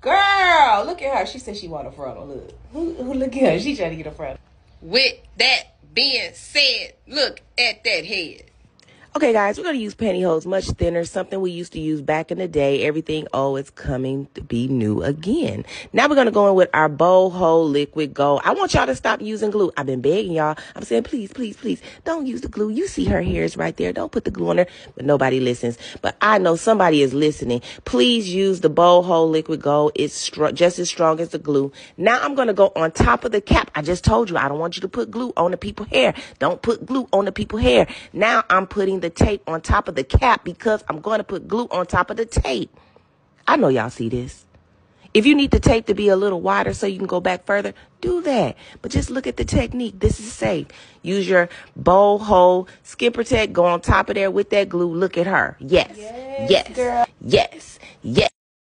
Girl, look at her. She said she want a frontal. Look. Who, who, look at her. She trying to get a frontal. With that being said, look at that head. Okay, guys, we're going to use pantyhose much thinner, something we used to use back in the day. Everything, oh, it's coming to be new again. Now we're going to go in with our Bold Hold Liquid Gold. I want y'all to stop using glue. I've been begging y'all. I'm saying, please, please, please, don't use the glue. You see her hairs right there. Don't put the glue on her, but nobody listens. But I know somebody is listening. Please use the Bold Hold Liquid Gold. It's str- just as strong as the glue. Now I'm going to go on top of the cap. I just told you, I don't want you to put glue on the people's hair. Don't put glue on the people's hair. Now I'm putting the tape on top of the cap because I'm going to put glue on top of the tape. I know y'all see this. If you need the tape to be a little wider so you can go back further, do that. But just look at the technique. This is safe. Use your Bold Hold, skin protect. Go on top of there with that glue. Look at her. Yes. Yes. Yes. Yes. yes.